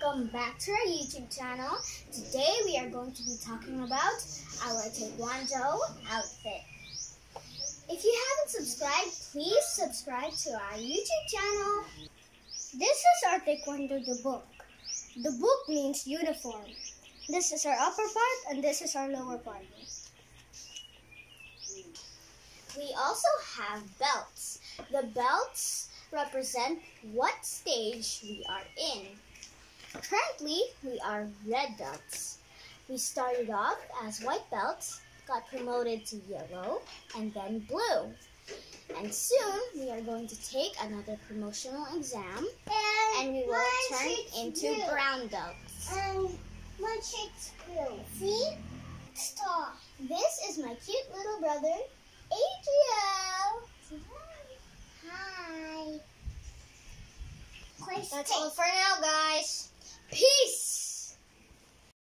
Welcome back to our YouTube channel. Today we are going to be talking about our Taekwondo outfit. If you haven't subscribed, please subscribe to our YouTube channel. This is our Taekwondo dobok. The book means uniform. This is our upper part and this is our lower part. We also have belts. The belts represent what stage we are in. Currently, we are red belts. We started off as white belts, got promoted to yellow, and then blue. And soon, we are going to take another promotional exam, and we will turn into blue. brown belts. And my cheek's blue. See? Stop. This is my cute little brother, Adriel. Hi. That's all for now, guys. Peace!